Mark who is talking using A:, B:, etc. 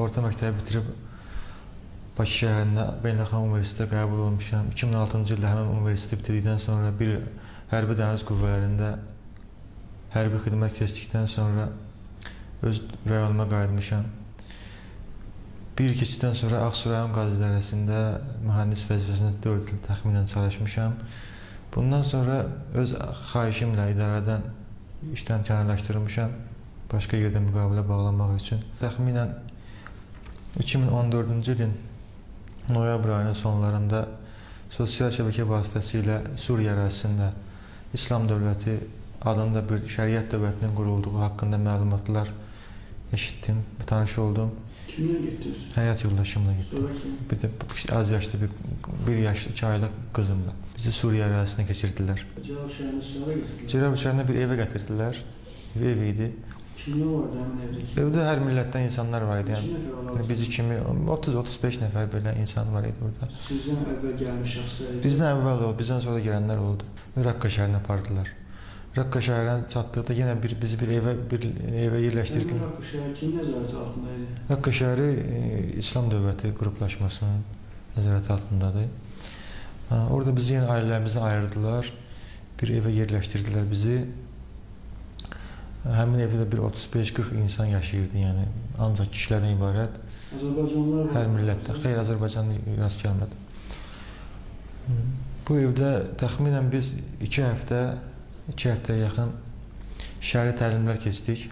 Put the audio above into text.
A: Orta məktəbi bitirib Bakı şəhərində Beynəlxalq Universitetə qəbul olmuşam. 2006-cı ildə həmin universiteti bitirdikdən sonra bir hərbi dəniz qüvvələrində hərbi xidmət keçdikdən sonra öz rayonuma qayıtmışam. Bir il keçdikdən sonra Ağsu rayon Qaz İdarəsində mühəndis vəzifəsində 4 il təxminən çalışmışam. Bundan sonra öz xahişimlə idarədən işdən kənarlaşdırılmışam. Başqa yerdə müqavilə bağlamaq üçün. Təxminən 2014-cü ilin noyabr ayının sonlarında sosial şəbəkə vasitəsilə Suriya ərazisində İslam dövləti adında bir şəriət dövlətinin qurulduğu haqqında məlumatlar eşitdim, tanış oldum.
B: Kimlə getdiniz?
A: Həyat yoldaşımla getdim. Bir də az yaşlı bir, bir yaşlı, iki aylıq qızımla. Bizi Suriya ərazisinə keçirdilər. Cərəb şəhərində bir evə gətirdilər. Bir ev idi.
B: Kimlər vardı həmin evdəki?
A: Evdə hər millətdən insanlar var idi. Yəni, bizi kimi 30-35 nəfər belə insan var idi orada.
B: Sizdən əvvəl gəlmiş şəxslər.
A: Bizdən əvvəl oldu, bizdən sonra gələnlər oldu. Raqqa şəhərinə apardılar. Raqqa şəhərinə çatdıqda yenə bir bizi bir evə bir evə yerləşdirdilər.
B: Raqqa şəhəri kimin nəzarəti altında idi?
A: Raqqa şəhəri e, İslam dövləti qruplaşmasının nəzarəti altındadır. Orada bizi yenə ailələrimizdən ayırdılar. Bir evə yerləşdirdilər bizi. Həmin evdə də bir 35-40 insan yaşayırdı, yəni ancaq kişilərdən ibarət.
B: Azərbaycanlılar.
A: Hər millətdə. Xeyr, Azərbaycanlı rast gəlmədim. Bu evdə təxminən biz 2 həftə, 2 həftəyə yaxın şəhəri təlimlər keçdik.